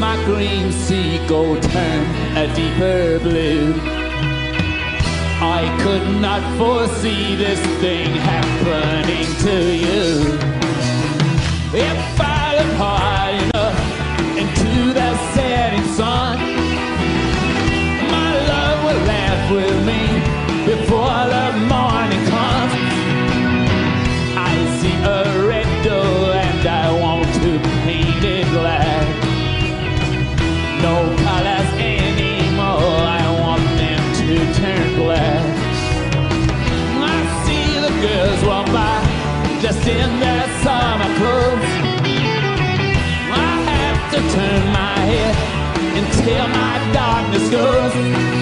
my green sea seagull turn a deeper blue. I could not foresee this thing happening to you. If I look hard enough into the setting sun, my love will laugh with me. dust in their summer clothes. I have to turn my head until my darkness goes.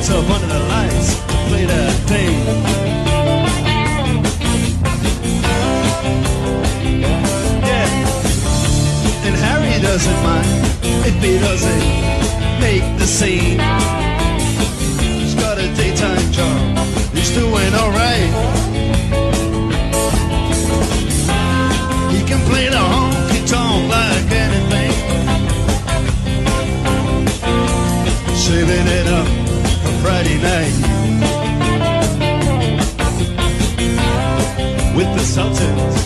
lights up under the lights. Play that thing. Yeah, and Harry doesn't mind if he doesn't make the scene. He's got a daytime job, he's doing alright. He can play the honky tonk like Friday night with the Sultans.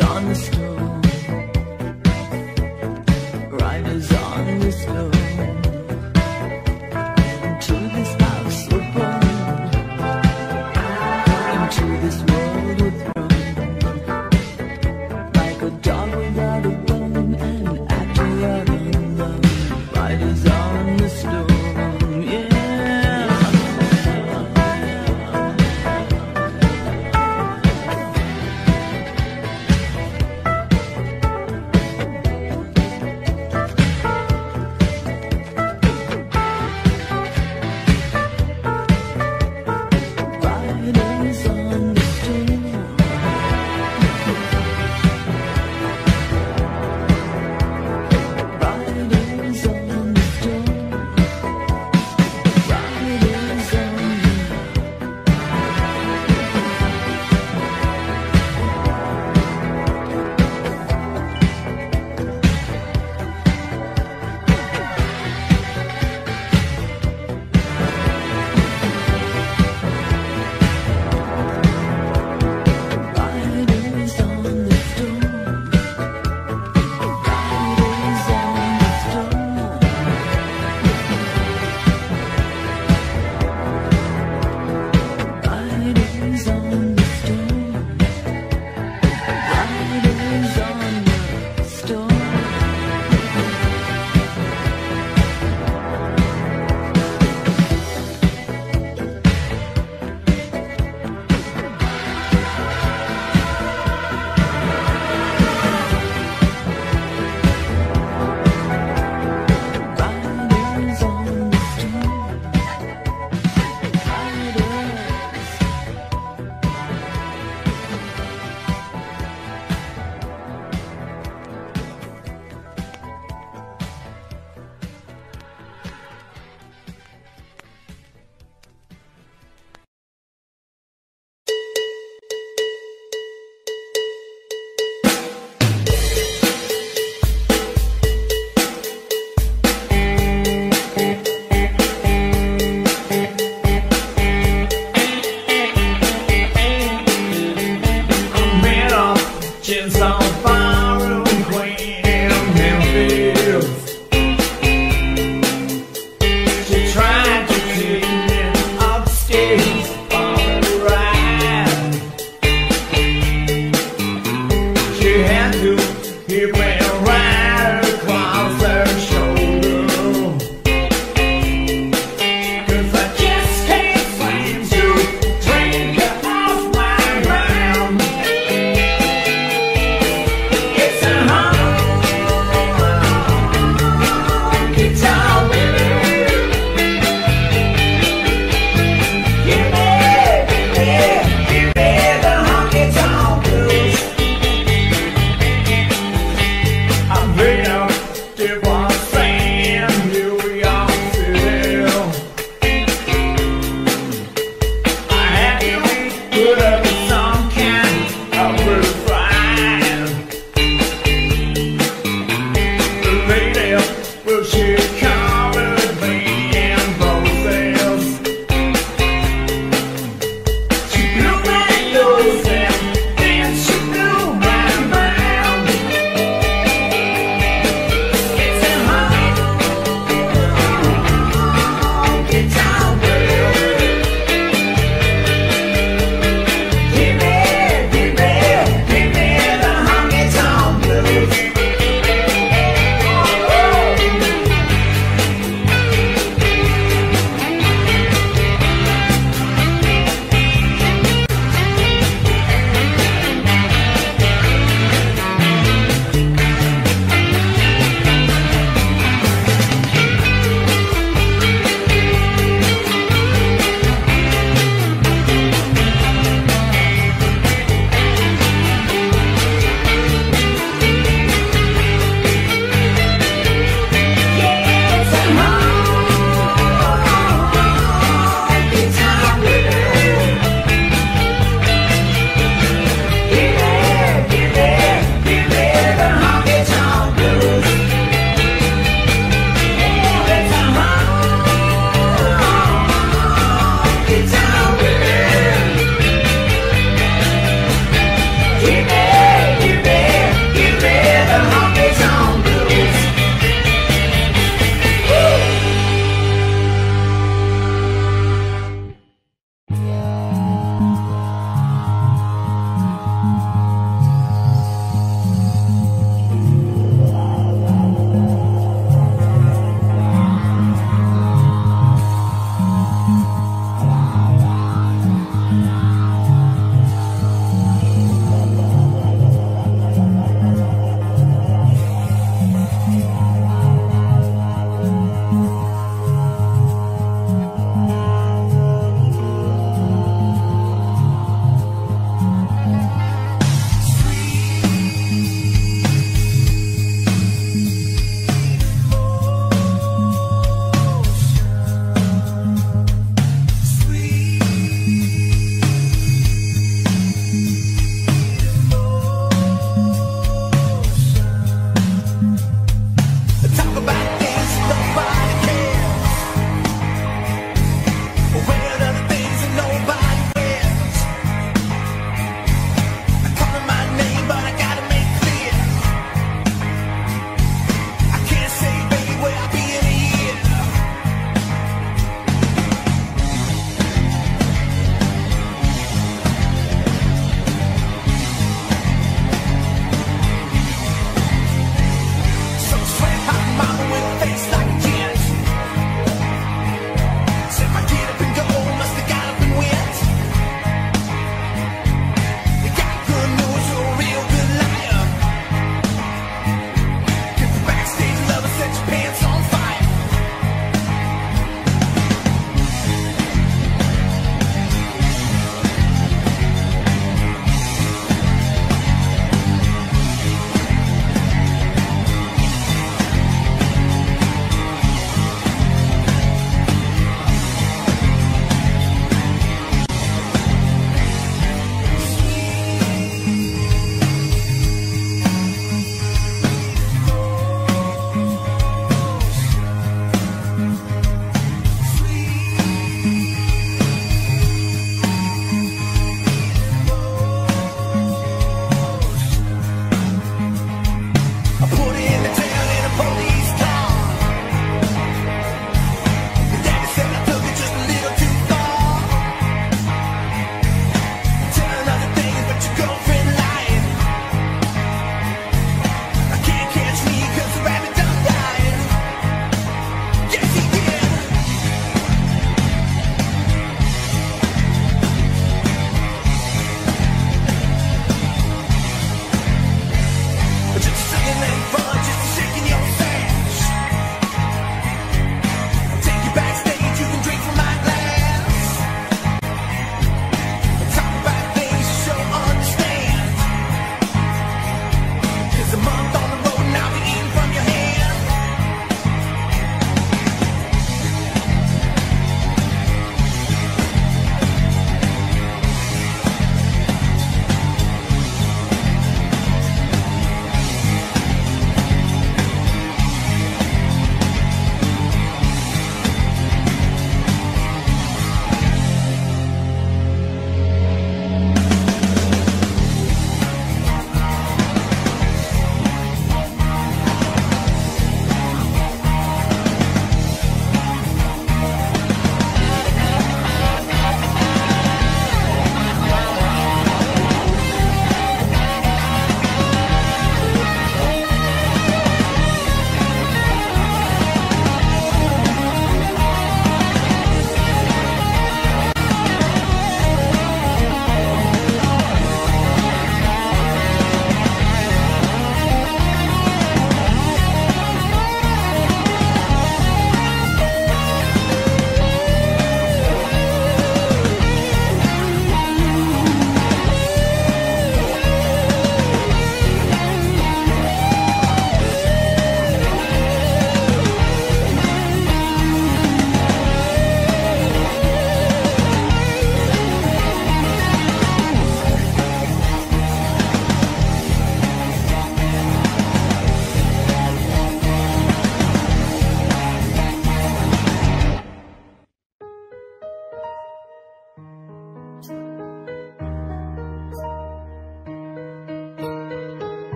on the sky.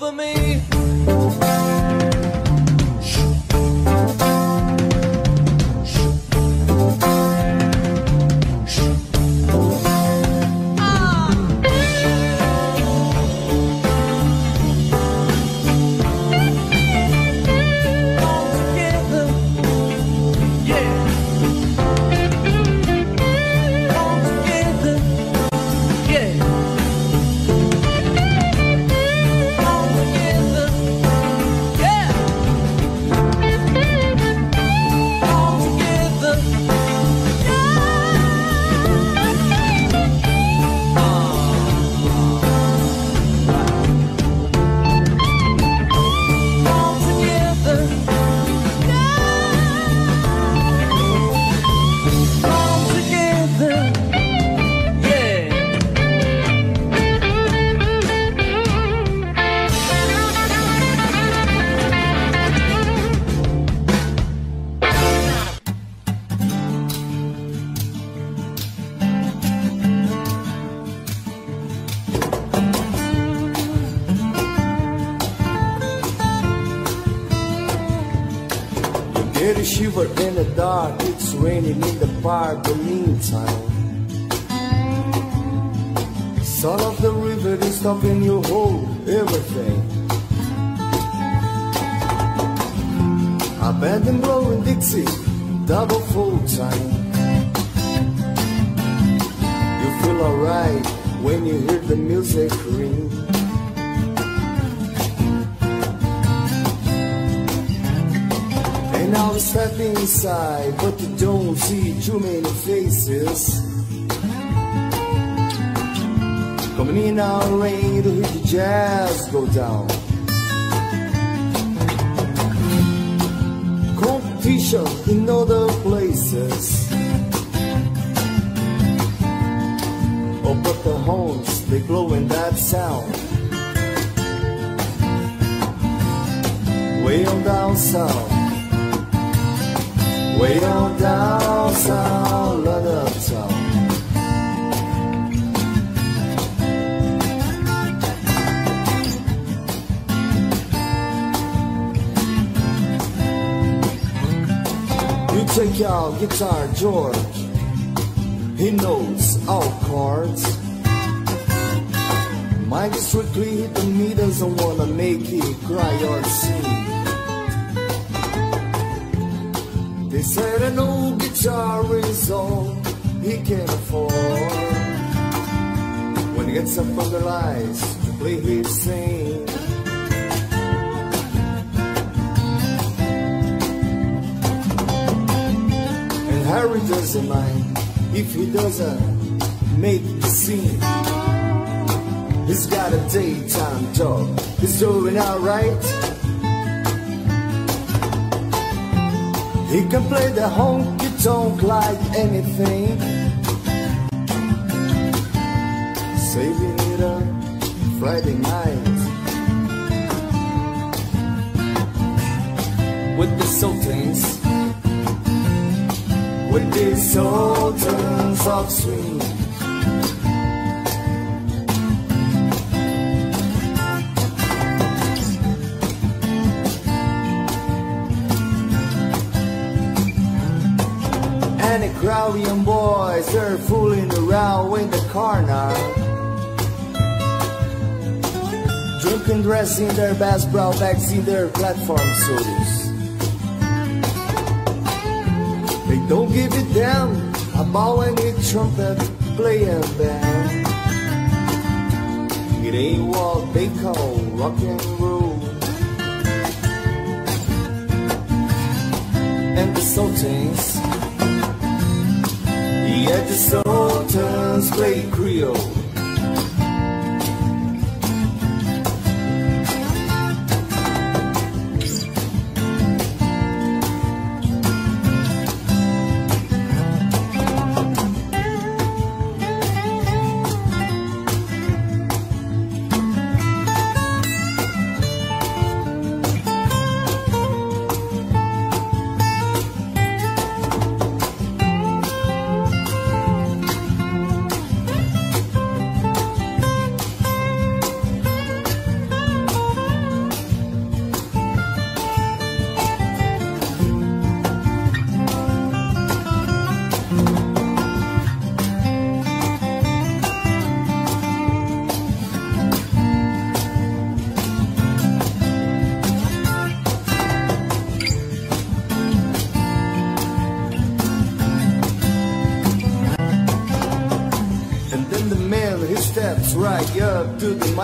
Over me. In the meantime. Son of the river is stopping you hold everything. Abandoned blowing Dixie, double full time. You feel alright when you hear the music ring. Step inside, but you don't see too many faces. Coming in our rain to hear the jazz go down. Competition in other places. Oh, but the horns, they blow in that sound. Way on down south. Way on down south, London town. You take your guitar, George. He knows all chords. Mike strictly hit the me doesn't wanna make it cry or sing. They said an old guitar is all he can afford. When he gets up the lights to play thing. And Harry doesn't mind if he doesn't make the scene. He's got a daytime job, he's doing alright. He can play the honky tonk like anything. Saving it up Friday night. With the Sultans. With the Sultans of Swing. Young boys are fooling around in the corner. Drunken dressing their best brow bags in their platform suits. They don't give a damn about any trumpet playing band. It ain't what they call rock and roll. And the Sultans, the Sultans play Creole.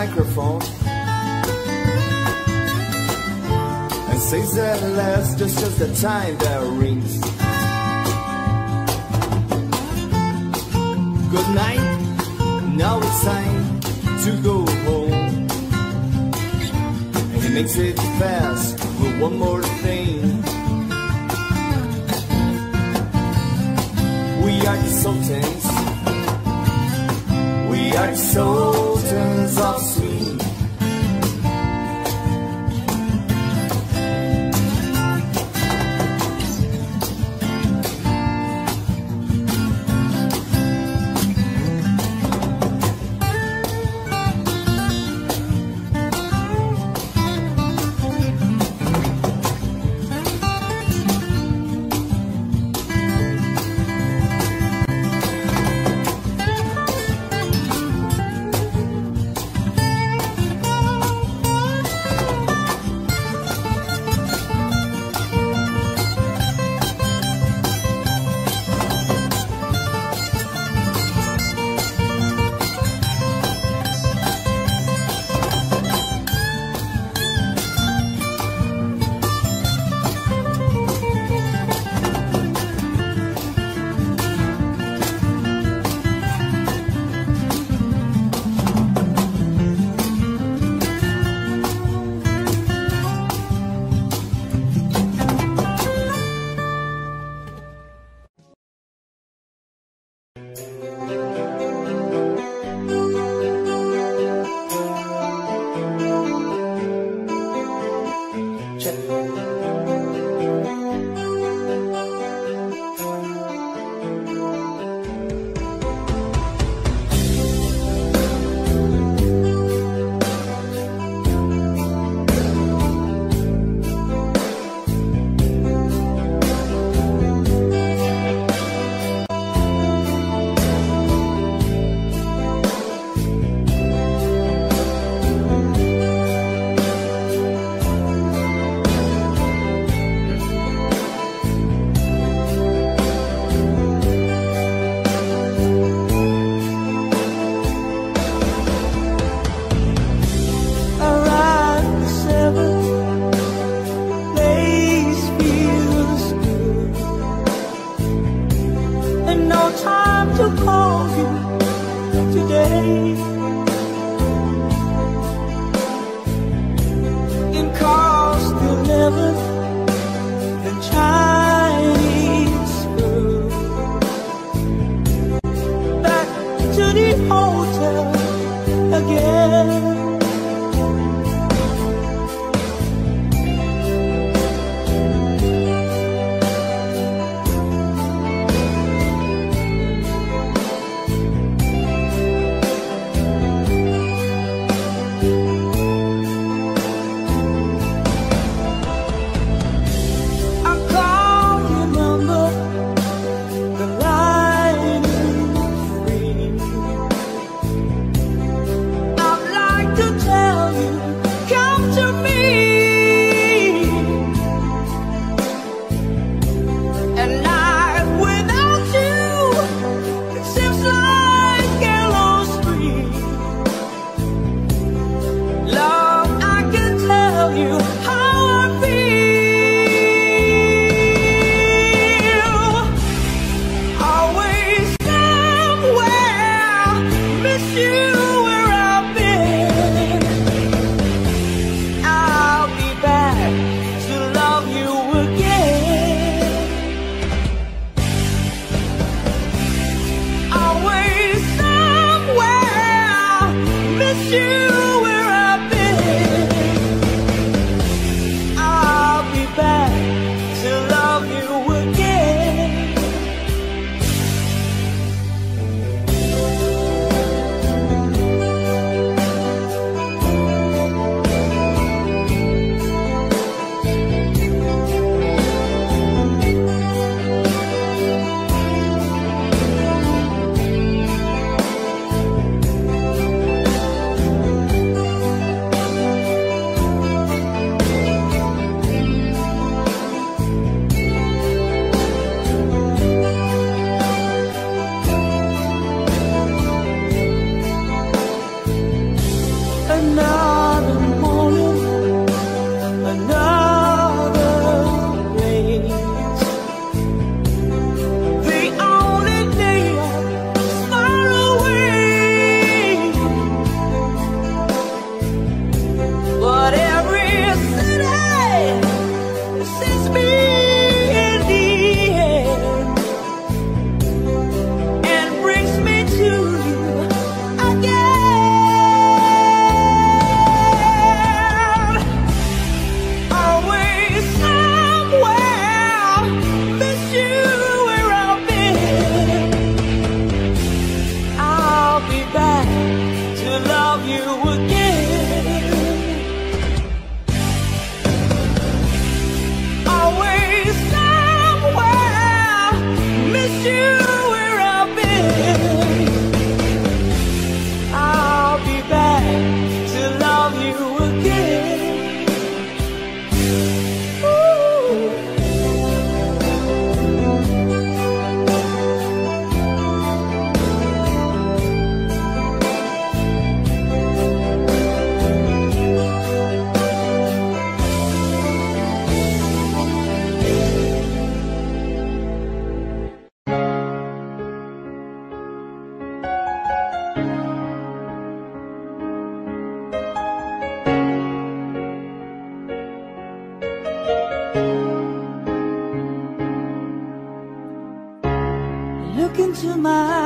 Microphone and says at last just as the time bell rings. Good night, now it's time to go home. And he makes it fast with one more thing. We are the Sultans. We are the sultans of into my